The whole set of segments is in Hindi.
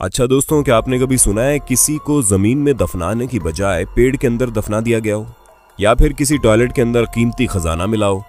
अच्छा दोस्तों, क्या आपने कभी सुना है किसी को ज़मीन में दफनाने की बजाय पेड़ के अंदर दफना दिया गया हो? या फिर किसी टॉयलेट के अंदर कीमती खजाना मिला हो?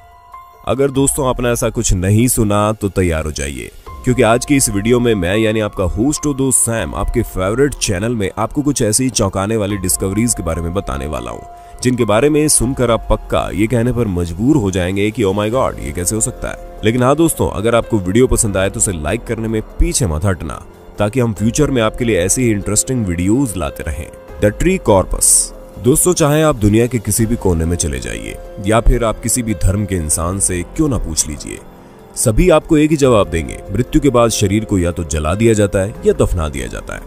अगर दोस्तों, आपने ऐसा कुछ नहीं सुना तो तैयार हो जाइए। क्योंकि आज की इस वीडियो में मैं, यानी आपका होस्ट हो दोस्त सैम, आपके फेवरेट चैनल में आपको कुछ ऐसी चौंकाने वाली डिस्कवरीज के बारे में बताने वाला हूँ, जिनके बारे में सुनकर आप पक्का ये कहने पर मजबूर हो जाएँगे कि ओ माय गॉड ये कैसे हो सकता है? लेकिन हाँ दोस्तों, अगर आपको वीडियो पसंद आए तो उसे लाइक करने में पीछे मत हटना। ताकि हम फ्यूचर में आपके लिए ऐसी ही इंटरेस्टिंग वीडियोस लाते रहें। द ट्री कॉर्पस दोस्तों, चाहे आप दुनिया के किसी भी कोने में चले जाइए, या फिर आप किसी भी धर्म के इंसान से क्यों ना पूछ लीजिए। सभी आपको एक ही जवाब देंगे, मृत्यु के बाद शरीर को या तो जला दिया जाता है, या दफना दिया जाता है।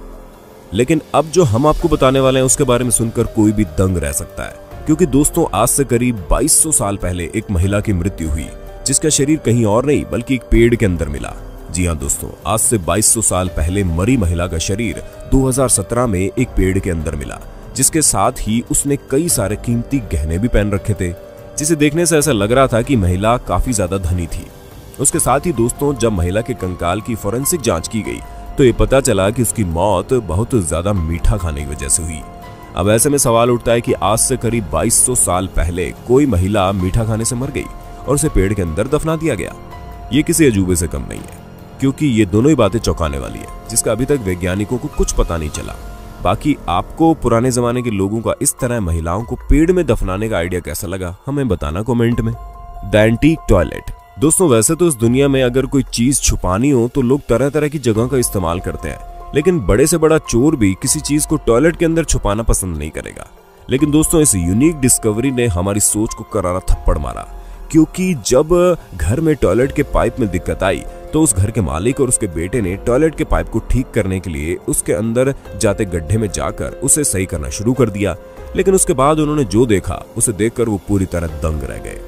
लेकिन अब जो हम आपको बताने वाले हैं, उसके बारे में सुनकर कोई भी दंग रह सकता है। क्योंकि दोस्तों, आज से करीब 2200 साल पहले एक महिला की मृत्यु हुई, जिसका शरीर कहीं और नहीं, बल्कि एक पेड़ के अंदर मिला। जी हाँ दोस्तों, आज से 2200 साल पहले मरी महिला का शरीर 2017 में एक पेड़ के अंदर मिला, जिसके साथ ही उसने कई सारे कीमती गहने भी पहन रखे थे। जिसे देखने से ऐसा लग रहा था कि महिला काफ़ी ज़्यादा धनी थी। उसके साथ ही दोस्तों, जब महिला के कंकाल की फोरेंसिक जाँच की गई तो ये पता चला कि उसकी मौत बहुत ज़्यादा मीठा खाने की वजह से हुई। अब ऐसे में सवाल उठता है कि आज से करीब 2200 साल पहले कोई महिला मीठा खाने से मर गई और उसे पेड़ के अंदर दफना दिया गया। ये किसी अजूबे से कम नहीं है। क्योंकि ये दोनों ही बातें चौंकाने वाली है, जिसका अभी तक वैज्ञानिकों को कुछ पता नहीं चला। बाकी आपको पुराने जमाने के लोगों का इस तरह महिलाओं को पेड़ में दफनाने का आइडिया कैसा लगा, हमें बताना कमेंट में। The antique toilet. दोस्तों, वैसे तो इस दुनिया में अगर कोई चीज़ छुपानी हो तो लोग तरह तरह की जगह का इस्तेमाल करते हैं। लेकिन बड़े से बड़ा चोर भी किसी चीज़ को टॉयलेट के अंदर छुपाना पसंद नहीं करेगा। लेकिन दोस्तों, इस यूनिक डिस्कवरी ने हमारी सोच को करारा थप्पड़ मारा। क्योंकि जब घर में टॉयलेट के पाइप में दिक्कत आई तो उस घर के मालिक और उसके बेटे ने टॉयलेट के पाइप को ठीक करने के लिए उसके अंदर जाते गड्ढे में जाकर उसे सही करना शुरू कर दिया। लेकिन उसके बाद उन्होंने जो देखा, उसे देखकर वो पूरी तरह दंग रह गए।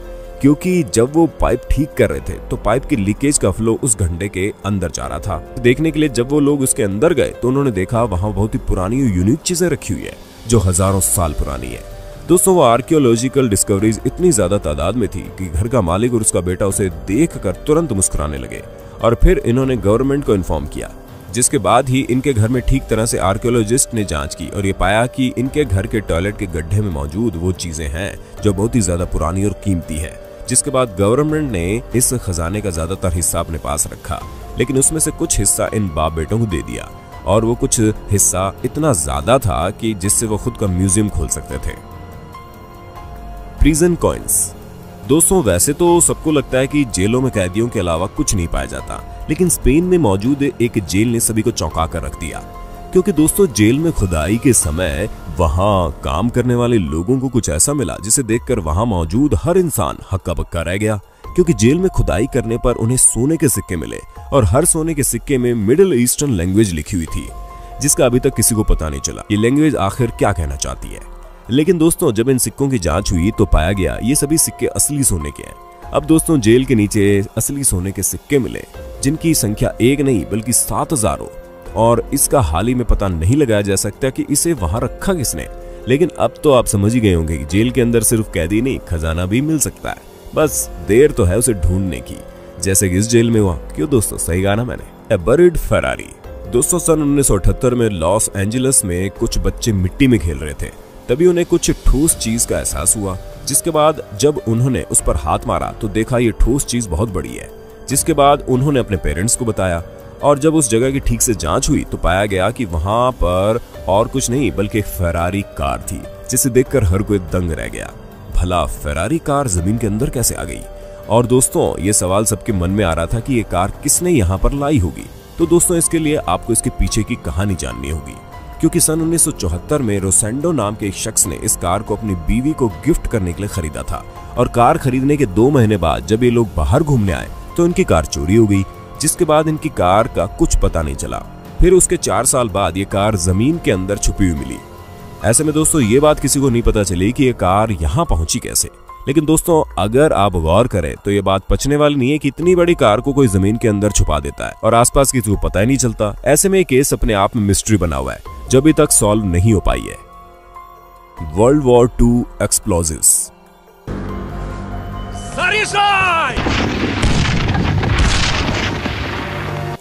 क्योंकि जब वो पाइप ठीक कर रहे थे तो पाइप की लीकेज का फ्लो उस घंटे के अंदर जा रहा था। देखने के लिए जब वो लोग उसके अंदर गए तो उन्होंने देखा, वहाँ बहुत ही पुरानी यूनिक चीज़ें रखी हुई है, जो हज़ारों साल पुरानी है। दोस्तों वो आर्कियोलॉजिकल डिस्कवरीज इतनी ज़्यादा तादाद में थी कि घर का मालिक और उसका बेटा उसे देख कर तुरंत मुस्कुराने लगे और फिर इन्होंने गवर्नमेंट को इन्फॉर्म किया, जिसके बाद ही इनके घर में ठीक तरह से आर्कियोलॉजिस्ट ने जाँच की और ये पाया कि इनके घर के टॉयलेट के गड्ढे में मौजूद वो चीज़ें हैं जो बहुत ही ज़्यादा पुरानी और कीमती है, जिसके बाद गवर्नमेंट ने इस खजाने का ज़्यादातर हिस्सा अपने पास रखा, लेकिन उसमें से कुछ हिस्सा इन बाप बेटों को दे दिया और वो कुछ हिस्सा इतना ज़्यादा था कि जिससे वो खुद का म्यूज़ियम खोल सकते थे। प्रिजन कॉइन्स दोस्तों, वैसे तो सबको लगता है कि जेलों में कैदियों के अलावा कुछ नहीं पाया जाता, लेकिन स्पेन में मौजूद एक जेल ने सभी को चौंका कर रख दिया। क्योंकि दोस्तों, जेल में खुदाई के समय वहाँ काम करने वाले लोगों को कुछ ऐसा मिला जिसे देखकर वहाँ मौजूद हर इंसान हक्का बक्का रह गया। क्योंकि जेल में खुदाई करने पर उन्हें सोने के सिक्के मिले और हर सोने के सिक्के में मिडिल ईस्टर्न लैंग्वेज लिखी हुई थी, जिसका अभी तक किसी को पता नहीं चला। ये लैंग्वेज आखिर क्या कहना चाहती है? लेकिन दोस्तों, जब इन सिक्कों की जाँच हुई तो पाया गया, ये सभी सिक्के असली सोने के हैं। अब दोस्तों, जेल के नीचे असली सोने के सिक्के मिले, जिनकी संख्या एक नहीं, बल्कि सात हज़ारों और इसका हाल ही में पता नहीं लगाया जा सकता कि इसे वहाँ रखा किसने। लेकिन अब तो आप समझ ही गए होंगे कि जेल के अंदर सिर्फ़ कैदी नहीं, खजाना भी मिल सकता है। बस, देर तो है उसे ढूँढने की। जैसे कि इस जेल में हुआ। क्यों दोस्तों? सही गाना मैंने। Bird Ferrari. दोस्तों सन उन्नीस सौ अठहत्तर में लॉस एंजलिस में कुछ बच्चे मिट्टी में खेल रहे थे। तभी उन्हें कुछ ठोस चीज़ का एहसास हुआ, जिसके बाद जब उन्होंने उस पर हाथ मारा तो देखा ये ठोस चीज़ बहुत बड़ी है, जिसके बाद उन्होंने अपने पेरेंट्स को बताया, और जब उस जगह की ठीक से जाँच हुई तो पाया गया कि वहाँ पर और कुछ नहीं, बल्कि फेरारी कार थी, जिसे देखकर हर कोई दंग रह गया। भला फेरारी कार ज़मीन के अंदर कैसे आ गई? और दोस्तों, ये सवाल सबके मन में आ रहा था कि ये कार किसने यहाँ पर लाई होगी? तो दोस्तों, इसके लिए आपको इसके पीछे की कहानी जाननी होगी। क्योंकि सन 1974 में रोसेंडो नाम के एक शख्स ने इस कार को अपनी बीवी को गिफ्ट करने के लिए खरीदा था। और कार खरीदने के दो महीने बाद जब ये लोग बाहर घूमने आए तो इनकी कार चोरी हो गई, जिसके बाद इनकी कार का कुछ पता नहीं चला। फिर उसके चार साल बाद ये कार ज़मीन के अंदर छुपी हुई मिली। ऐसे में दोस्तों, ये बात किसी को नहीं पता चली कि ये कार यहाँ पहुँची कैसे। लेकिन दोस्तों, अगर आप गौर करें तो ये बात पचने वाली नहीं है कि इतनी बड़ी कार को कोई ज़मीन के अंदर छुपा देता है। और आसपास किसी को पता ही नहीं चलता। ऐसे में केस अपने आप में मिस्ट्री बना हुआ है, जो अभी तक सॉल्व नहीं हो पाई है। वर्ल्ड वॉर टू एक्सप्लोजिव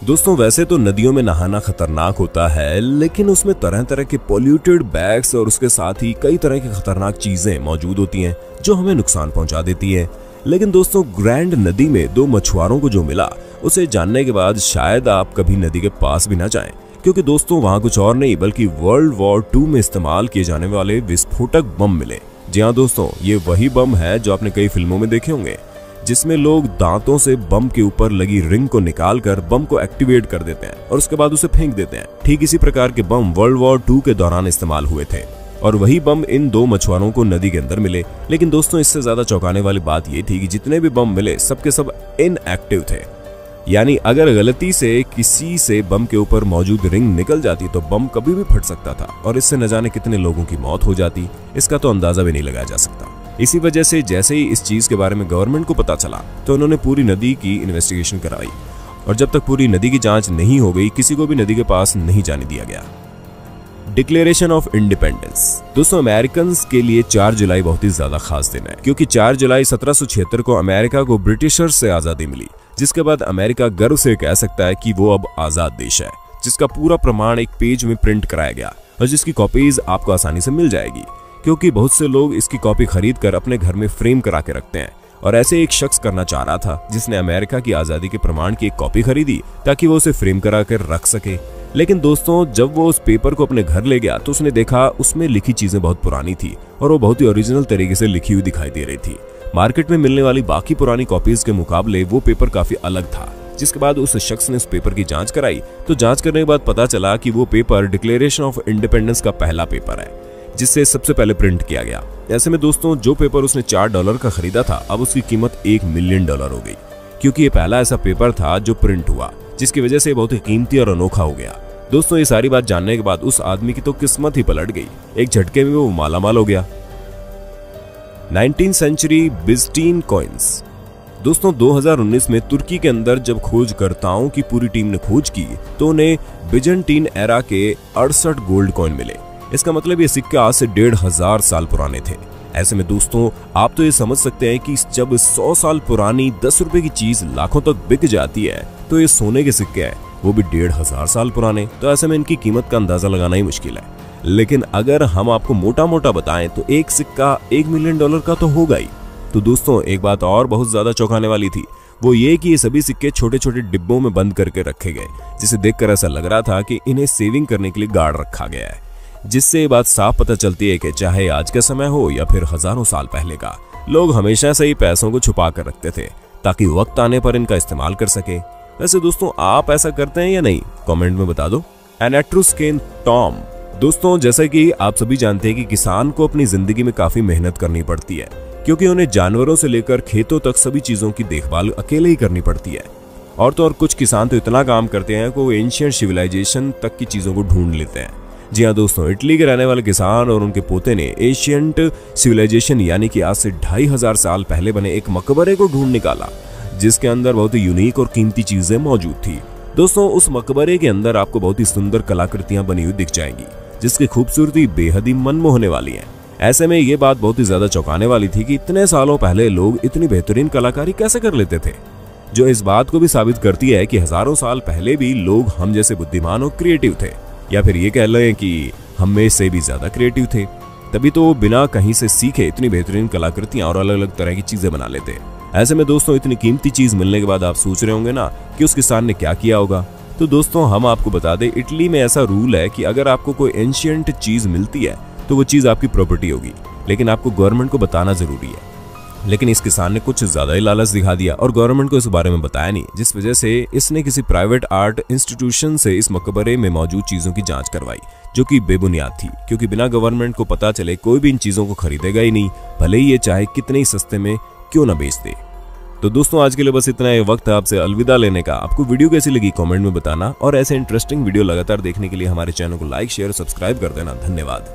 दोस्तों, वैसे तो नदियों में नहाना खतरनाक होता है, लेकिन उसमें तरह तरह के पोल्यूटेड बैग्स और उसके साथ ही कई तरह की खतरनाक चीज़ें मौजूद होती हैं, जो हमें नुकसान पहुँचा देती हैं। लेकिन दोस्तों ग्रैंड नदी में दो मछुआरों को जो मिला, उसे जानने के बाद शायद आप कभी नदी के पास भी ना जाएँ, क्योंकि दोस्तों, वहाँ कुछ और नहीं, बल्कि वर्ल्ड वॉर टू में इस्तेमाल किए जाने वाले विस्फोटक बम मिले। जी हाँ दोस्तों, ये वही बम है जो आपने कई फ़िल्मों में देखे होंगे। जिसमें लोग दांतों से बम के ऊपर लगी रिंग को निकालकर बम को एक्टिवेट कर देते हैं और उसके बाद उसे फेंक देते हैं। ठीक इसी प्रकार के बम वर्ल्ड वॉर टू के दौरान इस्तेमाल हुए थे। और वही बम इन दो मछुआरों को नदी के अंदर मिले। लेकिन दोस्तों, इससे ज़्यादा चौंकाने वाली बात यह थी कि जितने भी बम मिले, सबके सब इनएक्टिव थे। यानी अगर गलती से किसी से बम के ऊपर मौजूद रिंग निकल जाती तो बम कभी भी फट सकता था। और इससे न जाने कितने लोगों की मौत हो जाती, इसका तो अंदाज़ा भी नहीं लगाया जा सकता। इसी वजह से जैसे ही इस चीज़ के बारे में गवर्नमेंट को पता चला तो उन्होंने पूरी नदी की इन्वेस्टिगेशन कराई। और जब तक पूरी नदी की जाँच नहीं हो गई, किसी को भी नदी के पास नहीं जाने दिया गया। डिक्लेरेशन ऑफ़ इंडिपेंडेंस दोस्तों अमेरिकन के लिए 4 जुलाई बहुत ही ज़्यादा खास दिन है, क्योंकि 4 जुलाई सत्रह को अमेरिका को ब्रिटिशर्स से आज़ादी मिली, जिसके बाद अमेरिका गर्व से कह सकता है कि वो अब आज़ाद देश है, जिसका पूरा प्रमाण एक पेज में प्रिंट कराया गया, और जिसकी कॉपीज आपको आसानी से मिल जाएगी। क्योंकि बहुत से लोग इसकी कॉपी खरीद कर अपने घर में फ्रेम करा के रखते हैं। और ऐसे एक शख्स करना चाह रहा था, जिसने अमेरिका की आज़ादी के प्रमाण की एक कॉपी खरीदी, ताकि वो उसे फ्रेम करा कर रख सके। लेकिन दोस्तों, जब वो उस पेपर को अपने घर ले गया तो उसने देखा उसमें लिखी चीज़ें बहुत पुरानी थी, और वो बहुत ही ओरिजिनल तरीके से लिखी हुई दिखाई दे रही थी। मार्केट में मिलने वाली बाकी पुरानी कॉपीज के मुकाबले वो पेपर काफ़ी अलग था, जिसके बाद उस शख्स ने उस पेपर की जाँच कराई। तो जाँच करने के बाद पता चला कि वो पेपर डिक्लेरेशन ऑफ़ इंडिपेंडेंस का पहला पेपर है। जिससे सबसे पहले प्रिंट किया गया। ऐसे में दोस्तों, जो पेपर उसने चार डॉलर का खरीदा था, अब उसकी कीमत एक मिलियन डॉलर हो गई। क्योंकि ये पहला ऐसा पेपर था जो प्रिंट हुआ, जिसकी वजह से बहुत ही कीमती और अनोखा हो गया। दोस्तों, ये सारी बात जानने के बाद उस आदमी की तो किस्मत ही पलट गई। एक झटके में वो मालामाल हो गया। नाइनटीन सेंचुरी बिस्टीन कॉइन्स। दोस्तों 2019 में तुर्की के अंदर जब खोजकर्ताओं की पूरी टीम ने खोज की तो उन्हें बिजनटीन एरा के अड़सठ गोल्ड कॉइन मिले। इसका मतलब ये सिक्के आज से डेढ़ हज़ार साल पुराने थे। ऐसे में दोस्तों, आप तो ये समझ सकते हैं कि जब सौ साल पुरानी दस रुपए की चीज़ लाखों तक बिक जाती है तो ये सोने के सिक्के हैं। वो भी डेढ़ हज़ार साल पुराने तो ऐसे में इनकी कीमत का अंदाज़ा लगाना ही मुश्किल है। लेकिन अगर हम आपको मोटा मोटा बताएँ तो एक सिक्का एक मिलियन डॉलर का तो होगा ही। तो दोस्तों, एक बात और बहुत ज़्यादा चौंकाने वाली थी। वो ये कि ये सभी सिक्के छोटे छोटे डिब्बों में बंद करके रखे गए, जिसे देखकर ऐसा लग रहा था कि इन्हें सेविंग करने के लिए गार्ड रखा गया है। जिससे ये बात साफ़ पता चलती है कि चाहे आज का समय हो या फिर हज़ारों साल पहले का, लोग हमेशा से ही पैसों को छुपा कर रखते थे, ताकि वक्त आने पर इनका इस्तेमाल कर सके। वैसे दोस्तों, आप ऐसा करते हैं या नहीं? कमेंट में बता दो। एनेट्रोस्केन टॉम। दोस्तों, जैसा कि आप सभी जानते हैं कि किसान को अपनी ज़िंदगी में काफ़ी मेहनत करनी पड़ती है, क्योंकि उन्हें जानवरों से लेकर खेतों तक सभी चीज़ों की देखभाल अकेले ही करनी पड़ती है। और तो और कुछ किसान तो इतना काम करते हैं कि वो एंशियंट सिविलाइजेशन तक की चीज़ों को ढूंढ लेते हैं। जी हाँ दोस्तों, इटली के रहने वाले किसान और उनके पोते ने एशियंट सिविलाइजेशन यानी कि आज से ढाई हज़ार साल पहले बने एक मकबरे को ढूंढ निकाला, जिसके अंदर बहुत ही यूनिक और कीमती चीज़ें मौजूद थी। दोस्तों, उस मकबरे के अंदर आपको बहुत ही सुंदर कलाकृतियाँ बनी हुई दिख जाएँगी, जिसकी खूबसूरती बेहद ही मन मोहने वाली है। ऐसे में ये बात बहुत ही ज़्यादा चौंकाने वाली थी कि इतने सालों पहले लोग इतनी बेहतरीन कलाकारी कैसे कर लेते थे, जो इस बात को भी साबित करती है कि हज़ारों साल पहले भी लोग हम जैसे बुद्धिमान और क्रिएटिव थे। या फिर ये कह लें कि हम में से भी ज़्यादा क्रिएटिव थे। तभी तो बिना कहीं से सीखे इतनी बेहतरीन कलाकृतियाँ और अलग अलग तरह की चीज़ें बना लेते ऐसे में दोस्तों, इतनी कीमती चीज़ मिलने के बाद आप सोच रहे होंगे ना कि उस किसान ने क्या किया होगा। तो दोस्तों, हम आपको बता दें, इटली में ऐसा रूल है कि अगर आपको कोई एंशियंट चीज़ मिलती है तो वो चीज़ आपकी प्रॉपर्टी होगी। लेकिन आपको गवर्नमेंट को बताना ज़रूरी है। लेकिन इस किसान ने कुछ ज़्यादा ही लालच दिखा दिया और गवर्नमेंट को इस बारे में बताया नहीं, जिस वजह से इसने किसी प्राइवेट आर्ट इंस्टीट्यूशन से इस मकबरे में मौजूद चीज़ों की जाँच करवाई, जो कि बेबुनियाद थी, क्योंकि बिना गवर्नमेंट को पता चले कोई भी इन चीज़ों को खरीदेगा ही नहीं, भले ही ये चाहे कितने ही सस्ते में क्यों ना बेच दे। तो दोस्तों, आज के लिए बस इतना ही। वक्त है आपसे अलविदा लेने का। आपको वीडियो कैसी लगी कमेंट में बताना और ऐसे इंटरेस्टिंग वीडियो लगातार देखने के लिए हमारे चैनल को लाइक शेयर सब्सक्राइब कर देना। धन्यवाद।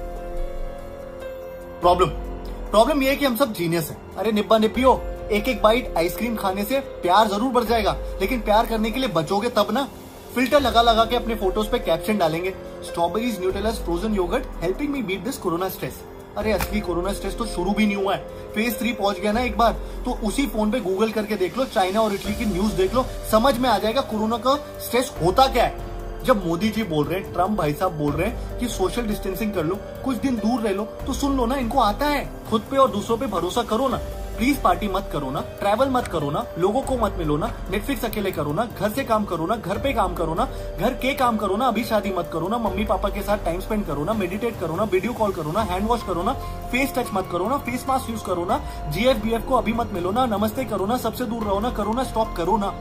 प्रॉब्लम प्रॉब्लम ये है कि हम सब जीनियस हैं। अरे निब्बा निपियो एक एक बाइट आइसक्रीम खाने से प्यार ज़रूर बढ़ जाएगा। लेकिन प्यार करने के लिए बचोगे तब ना? फ़िल्टर लगा लगा के अपने फ़ोटोज़ पे कैप्शन डालेंगे। Strawberries Nutellas frozen yogurt helping me beat this corona stress अरे असली कोरोना स्ट्रेस तो शुरू भी नहीं हुआ है। फ़ेज़ थ्री पहुँच गया ना एक बार। तो उसी फ़ोन पे गूगल करके देख लो चाइना और इटली की न्यूज़ देख लो। समझ में आ जाएगा कोरोना का स्ट्रेस होता क्या है। जब मोदी जी बोल रहे हैं ट्रंप भाई साहब बोल रहे हैं कि सोशल डिस्टेंसिंग कर लो कुछ दिन दूर रह लो तो सुन लो ना इनको आता है खुद पे और दूसरों पे भरोसा करो ना प्लीज़ पार्टी मत करो ना ट्रैवल मत करो ना लोगों को मत मिलो ना नेटफ्लिक्स अकेले करो ना घर से काम करो ना घर पे काम करो ना घर के काम करो ना अभी शादी मत करो ना मम्मी पापा के साथ टाइम स्पेंड करो ना मेडिटेट करो ना वीडियो कॉल करो ना हैंड वॉश करो ना फेस टच मत करो ना फेस मास्क यूज़ करो ना जीएफ को अभी मत मिलो ना नमस्ते करो ना सबसे दूर रहो ना करो ना स्टॉप करो ना